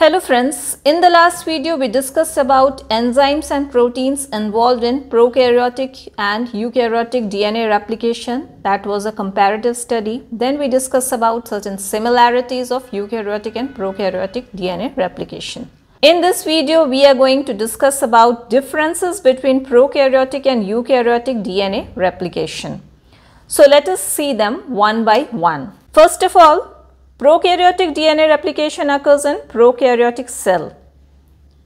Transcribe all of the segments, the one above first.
Hello friends, in the last video we discussed about enzymes and proteins involved in prokaryotic and eukaryotic DNA replication. That was a comparative study. Then we discussed about certain similarities of eukaryotic and prokaryotic DNA replication. In this video we are going to discuss about differences between prokaryotic and eukaryotic DNA replication. So let us see them one by one. First of all, Prokaryotic DNA replication occurs in prokaryotic cell.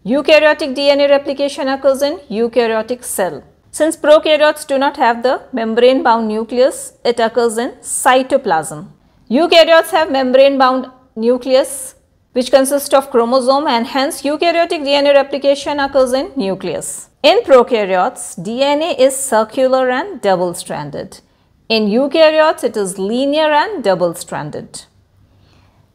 Eukaryotic DNA replication occurs in eukaryotic cell. Since prokaryotes do not have the membrane bound nucleus, it occurs in cytoplasm. Eukaryotes have membrane bound nucleus which consists of chromosome and hence eukaryotic DNA replication occurs in nucleus. In prokaryotes, DNA is circular and double stranded. In eukaryotes, it is linear and double stranded.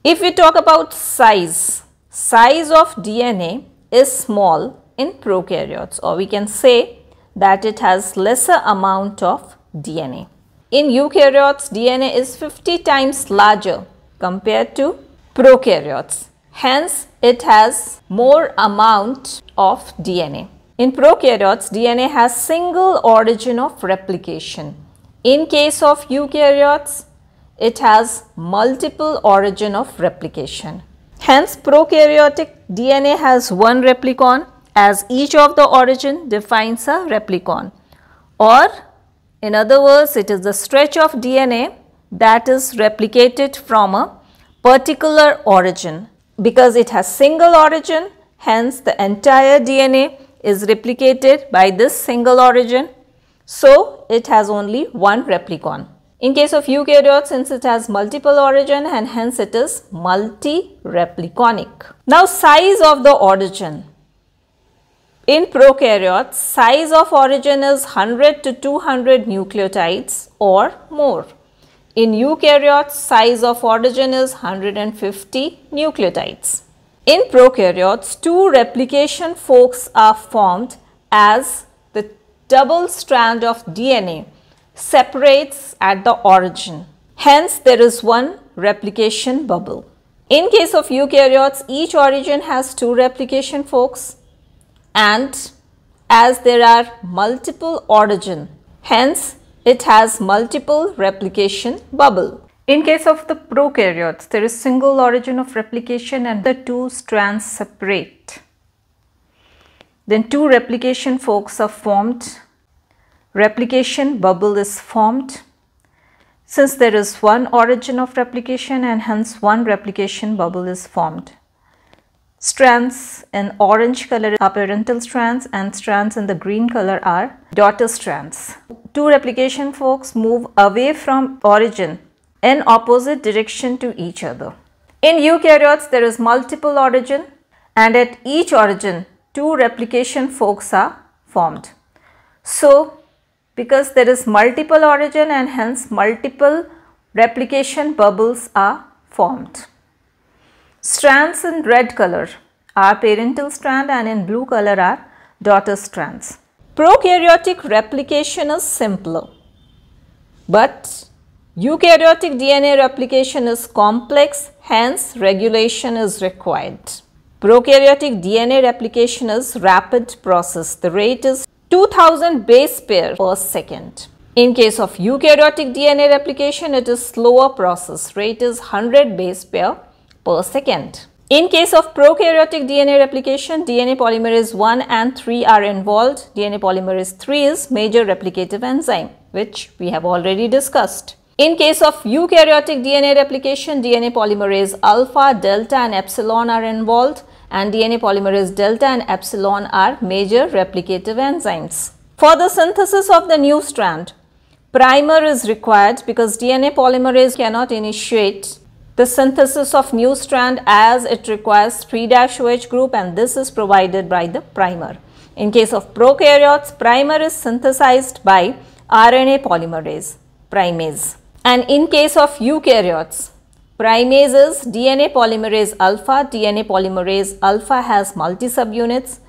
If we talk about size, size of DNA is small in prokaryotes or we can say that it has lesser amount of DNA. In eukaryotes, DNA is 50 times larger compared to prokaryotes. Hence, it has more amount of DNA. In prokaryotes, DNA has single origin of replication. In case of eukaryotes, it has multiple origin of replication. Hence, prokaryotic DNA has one replicon as each of the origin defines a replicon or in other words it is the stretch of DNA that is replicated from a particular origin because it has single origin hence the entire DNA is replicated by this single origin so it has only one replicon. In case of eukaryote, since it has multiple origin and hence it is multi-repliconic. Now size of the origin. In prokaryotes, size of origin is 100 to 200 nucleotides or more. In eukaryotes, size of origin is 150 nucleotides. In prokaryotes, two replication forks are formed as the double strand of DNA separates at the origin. Hence, there is one replication bubble. In case of eukaryotes, each origin has two replication forks and as there are multiple origin, hence it has multiple replication bubble. In case of the prokaryotes, there is single origin of replication and the two strands separate. Then two replication forks are formed replication bubble is formed. Since there is one origin of replication and hence one replication bubble is formed. Strands in orange color are parental strands and strands in the green color are daughter strands. Two replication forks move away from origin in opposite direction to each other. In eukaryotes, there is multiple origin and at each origin, two replication forks are formed. So, because there is multiple origin and hence multiple replication bubbles are formed. Strands in red color are parental strand and in blue color are daughter strands. Prokaryotic replication is simpler, but eukaryotic DNA replication is complex, hence regulation is required. Prokaryotic DNA replication is rapid process. The rate is 2000 base pair per second. In case of eukaryotic DNA replication, it is slower process. Rate is 100 base pair per second. In case of prokaryotic DNA replication, DNA polymerase 1 and 3 are involved. DNA polymerase 3 is major replicative enzyme, which we have already discussed. In case of eukaryotic DNA replication, DNA polymerase alpha, delta and epsilon are involved and DNA polymerase delta and epsilon are major replicative enzymes. For the synthesis of the new strand, primer is required because DNA polymerase cannot initiate the synthesis of new strand as it requires 3-OH group and this is provided by the primer. In case of prokaryotes, primer is synthesized by RNA polymerase, primase. And in case of eukaryotes, Primase is DNA polymerase alpha. DNA polymerase alpha has multi subunits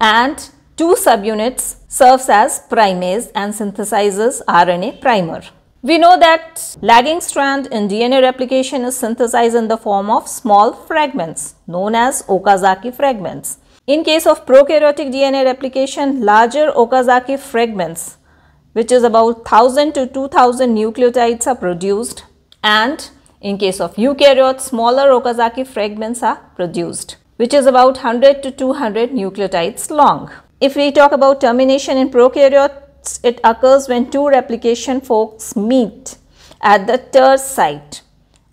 and two subunits serves as primase and synthesizes RNA primer. We know that lagging strand in DNA replication is synthesized in the form of small fragments known as Okazaki fragments. In case of prokaryotic DNA replication, larger Okazaki fragments which is about 1000 to 2000 nucleotides are produced and in case of eukaryotes, smaller Okazaki fragments are produced which is about 100 to 200 nucleotides long. If we talk about termination in prokaryotes, it occurs when two replication forks meet at the TER site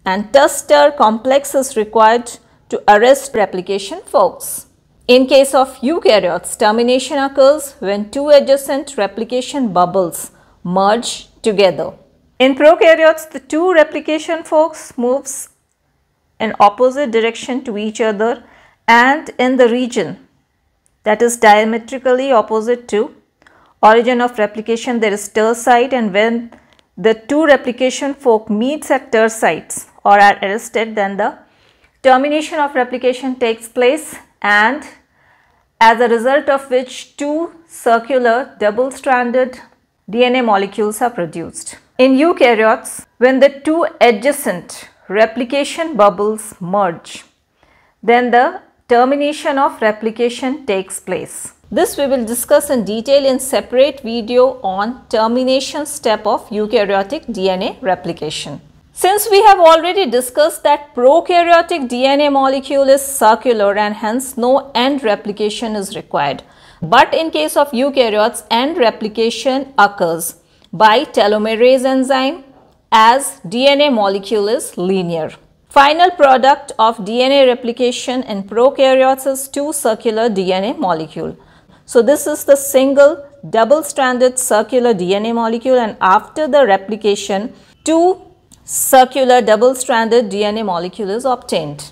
and TER complex is required to arrest replication forks. In case of eukaryotes, termination occurs when two adjacent replication bubbles merge together. In prokaryotes, the two replication forks moves in opposite direction to each other and in the region that is diametrically opposite to origin of replication. There is TER site and when the two replication fork meets at TER sites or are arrested then the termination of replication takes place and as a result of which two circular double stranded DNA molecules are produced. In eukaryotes, when the two adjacent replication bubbles merge, then the termination of replication takes place. This we will discuss in detail in separate video on termination step of eukaryotic DNA replication. Since we have already discussed that prokaryotic DNA molecule is circular and hence no end replication is required. But in case of eukaryotes, end replication occurs by telomerase enzyme as DNA molecule is linear. Final product of DNA replication in prokaryotes is two circular DNA molecule. So, this is the single double stranded circular DNA molecule and after the replication two circular double stranded DNA molecule is obtained.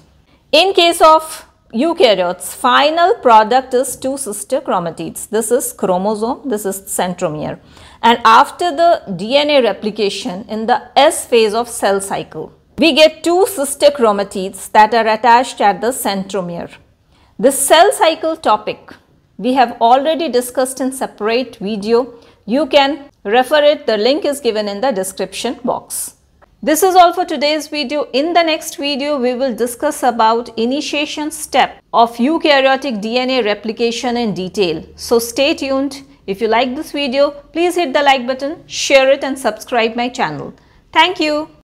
In case of eukaryotes, final product is two sister chromatids. This is chromosome, this is centromere. And after the DNA replication in the S phase of cell cycle, we get two sister chromatids that are attached at the centromere. This cell cycle topic we have already discussed in separate video. You can refer it. The link is given in the description box. This is all for today's video. In the next video, we will discuss about initiation step of eukaryotic DNA replication in detail. So stay tuned. If you like this video, please hit the like button, share it and subscribe my channel. Thank you.